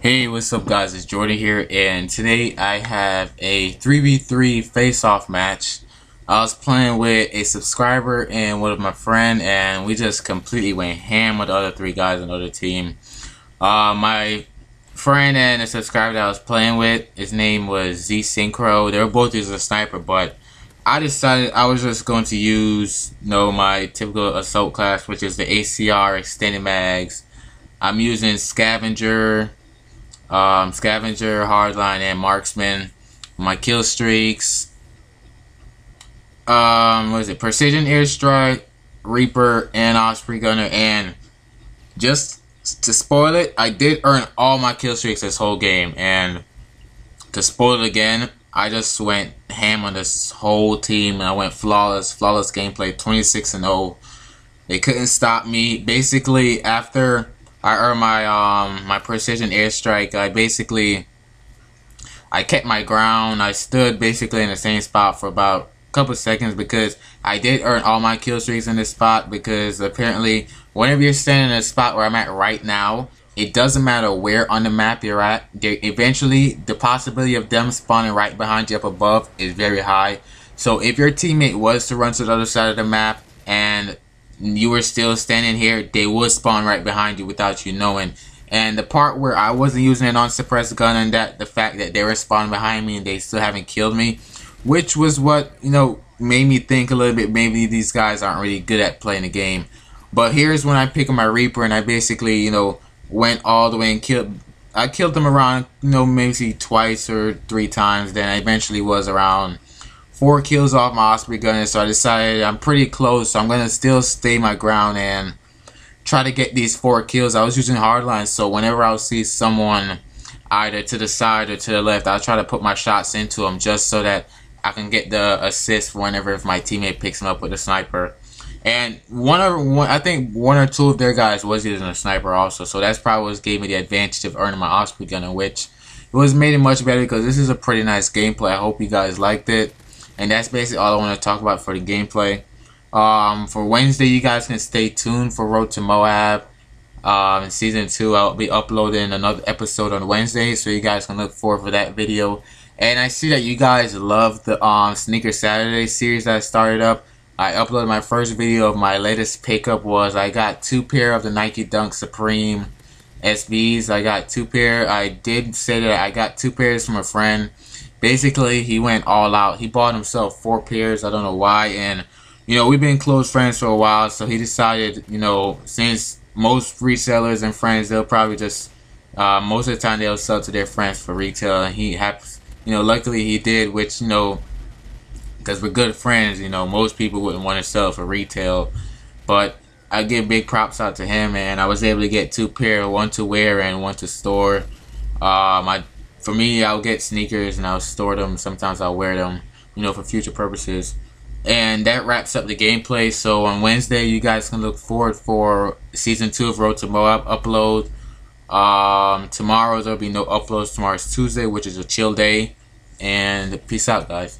Hey, what's up guys? It's Jordan here and today I have a 3v3 face-off match. I was playing with a subscriber and with my friend and we just completely went ham with the other three guys on the other team. Uh, my friend and a subscriber that I was playing with, his name was Z Synchro. They were both using a sniper but I decided I was just going to use you know, my typical assault class which is the ACR extended mags. I'm using scavenger um, Scavenger, Hardline, and Marksman. My kill streaks. Um, what is it? Precision Airstrike, Reaper, and Osprey Gunner. And just to spoil it, I did earn all my kill streaks this whole game. And to spoil it again, I just went ham on this whole team. And I went flawless, flawless gameplay, 26 and 0. They couldn't stop me. Basically, after I earned my um my precision airstrike. I basically I kept my ground. I stood basically in the same spot for about a couple seconds because I did earn all my kill streaks in this spot because apparently whenever you're standing in a spot where I'm at right now, it doesn't matter where on the map you're at. Eventually, the possibility of them spawning right behind you up above is very high. So if your teammate was to run to the other side of the map and you were still standing here, they would spawn right behind you without you knowing. And the part where I wasn't using an unsuppressed gun and that the fact that they were spawning behind me and they still haven't killed me, which was what, you know, made me think a little bit maybe these guys aren't really good at playing the game. But here's when I pick up my Reaper and I basically, you know, went all the way and killed I killed them around, you know, maybe twice or three times. Then I eventually was around four kills off my Osprey gunner, so I decided I'm pretty close, so I'm going to still stay my ground and try to get these four kills. I was using hardline, so whenever I'll see someone either to the side or to the left, I'll try to put my shots into them just so that I can get the assist whenever if my teammate picks him up with a sniper. And one or one, I think one or two of their guys was using a sniper also, so that's probably what gave me the advantage of earning my Osprey gunner, which it was made it much better because this is a pretty nice gameplay. I hope you guys liked it. And that's basically all I want to talk about for the gameplay. Um, for Wednesday, you guys can stay tuned for Road to Moab. Um, in season two, I'll be uploading another episode on Wednesday, so you guys can look forward for that video. And I see that you guys love the um, Sneaker Saturday series that I started up. I uploaded my first video of my latest pickup was I got two pair of the Nike Dunk Supreme SBs. I got two pair. I did say that I got two pairs from a friend basically he went all out. He bought himself four pairs. I don't know why. And you know we've been close friends for a while, so he decided you know since most resellers and friends they'll probably just uh, most of the time they'll sell to their friends for retail. And he happens, you know, luckily he did, which you know because we're good friends. You know most people wouldn't want to sell for retail, but. I give big props out to him, and I was able to get two pair, one to wear and one to store. Um, I for me, I'll get sneakers and I'll store them. Sometimes I'll wear them, you know, for future purposes. And that wraps up the gameplay. So on Wednesday, you guys can look forward for season two of Road to Moab upload. Um, tomorrow there'll be no uploads. Tomorrow's Tuesday, which is a chill day. And peace out, guys.